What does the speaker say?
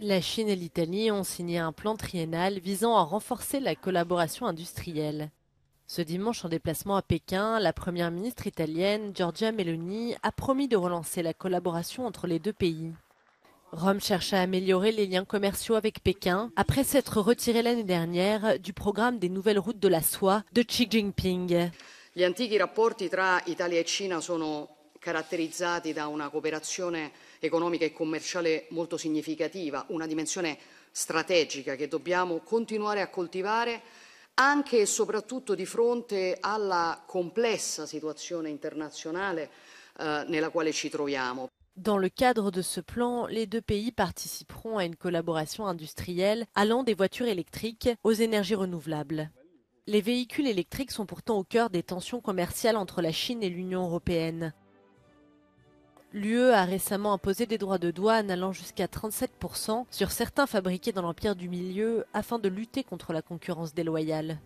La Chine et l'Italie ont signé un plan triennal visant à renforcer la collaboration industrielle. Ce dimanche, en déplacement à Pékin, la première ministre italienne, Giorgia Meloni, a promis de relancer la collaboration entre les deux pays. Rome cherche à améliorer les liens commerciaux avec Pékin après s'être retiré l'année dernière du programme des nouvelles routes de la soie de Xi Jinping. Caratterizzati da una cooperazione economica e commerciale molto significativa, una dimensione strategica che dobbiamo continuare a coltivare anche e soprattutto di fronte alla complessa situazione internazionale eh, nella quale ci troviamo. Dans le cadre de ce plan, les deux pays participeront à une collaboration industrielle allant des voitures électriques aux énergies renouvelables. Les véhicules électriques sont pourtant au cœur des tensions commerciales entre la Chine et l'Union européenne. L'UE a récemment imposé des droits de douane allant jusqu'à 37% sur certains fabriqués dans l'Empire du Milieu afin de lutter contre la concurrence déloyale.